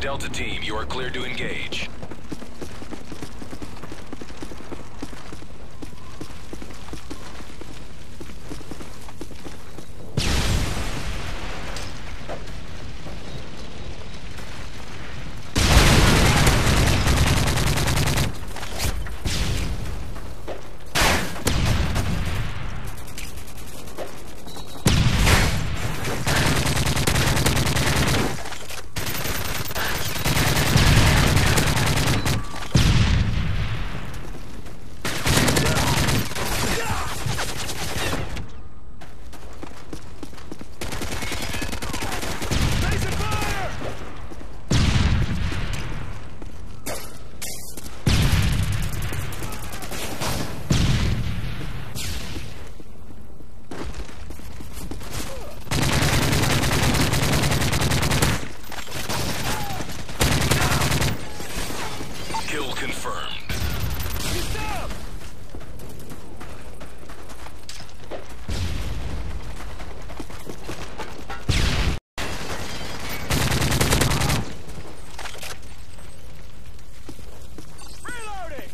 Delta team, you are cleared to engage. Kill confirmed. Reloading!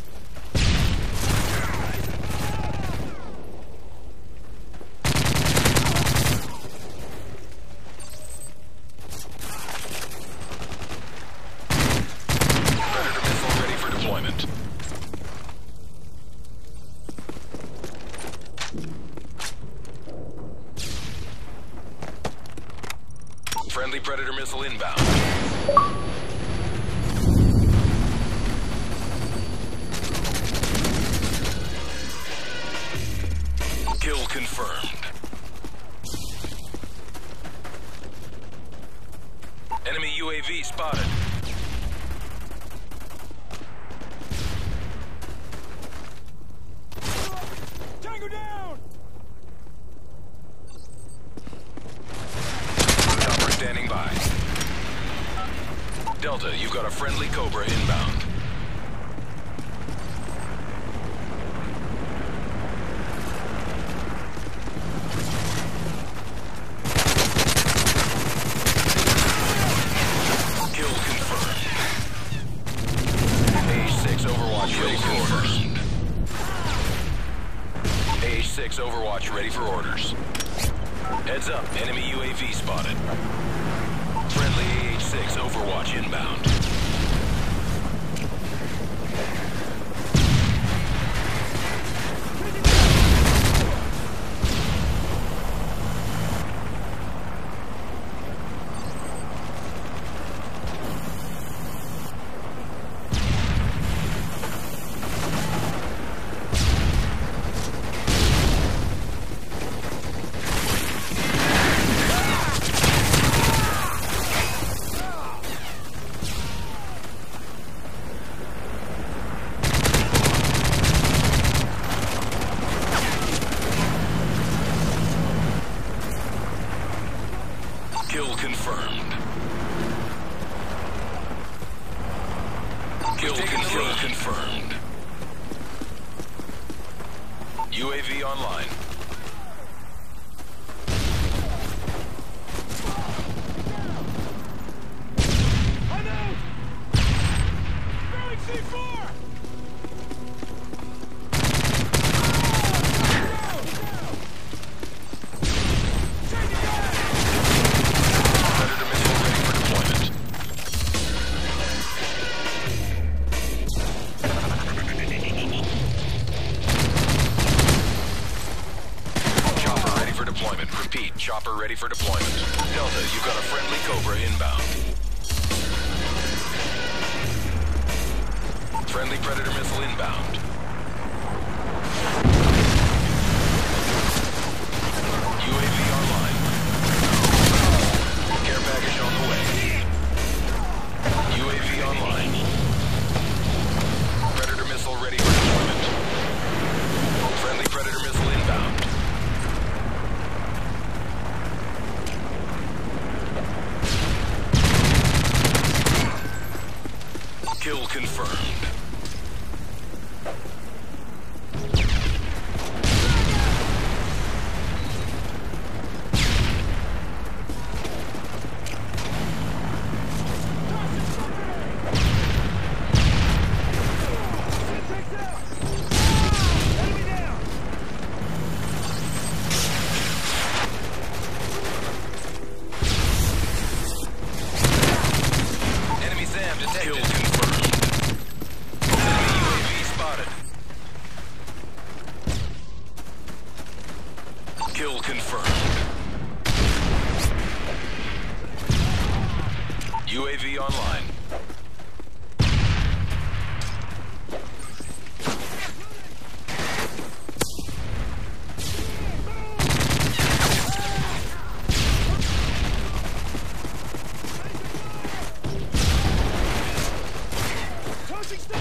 Predator missile ready for deployment. Friendly Predator missile inbound. Kill confirmed. Enemy UAV spotted. Standing by. Delta, you've got a friendly Cobra inbound. Kill confirmed. AH-6 Overwatch ready for orders. Heads up, enemy UAV spotted. Friendly AH-6 Overwatch inbound. Kill confirmed. Kill, kill confirmed. UAV online. Ready for deployment. Delta, you've got a friendly Cobra inbound. Friendly Predator missile inbound. UAV online. Care package on the way. UAV online. UAV online. Tossing stun!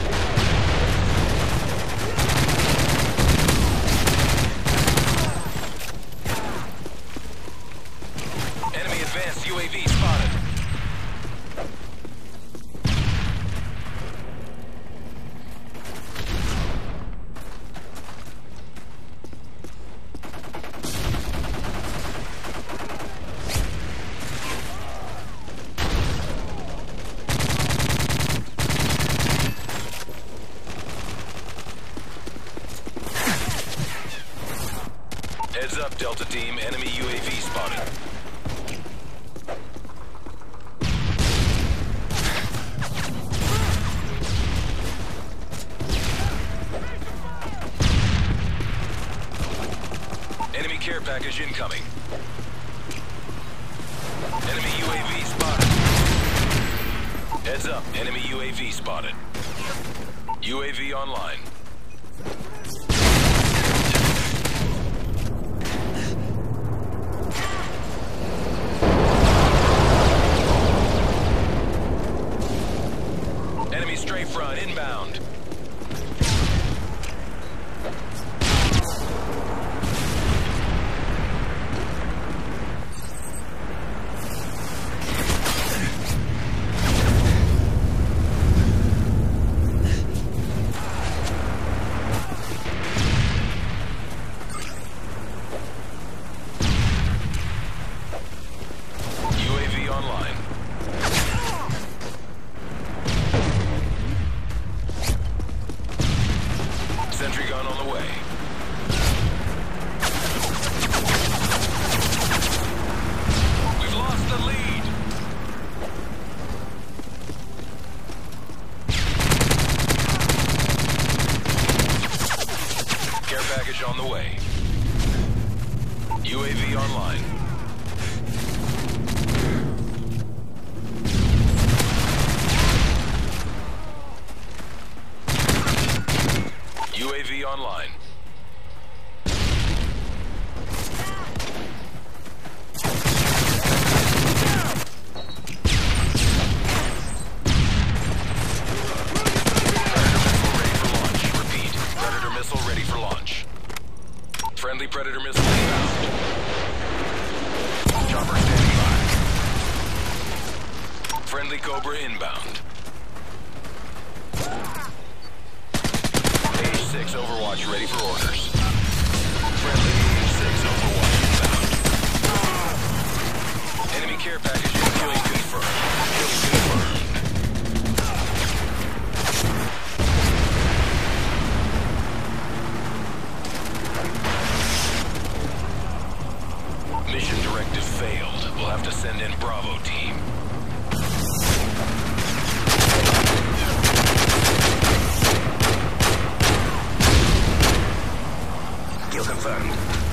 Enemy advanced UAV spotted. Heads up, Delta Team. Enemy UAV spotted. Enemy care package incoming. Enemy UAV spotted. Heads up, enemy UAV spotted. UAV online. Package on the way. UAV online. UAV online. Friendly Predator missile inbound. Chopper standing by. Friendly Cobra inbound. AH-6 Overwatch ready for orders. Friendly Bravo team. Kill confirmed.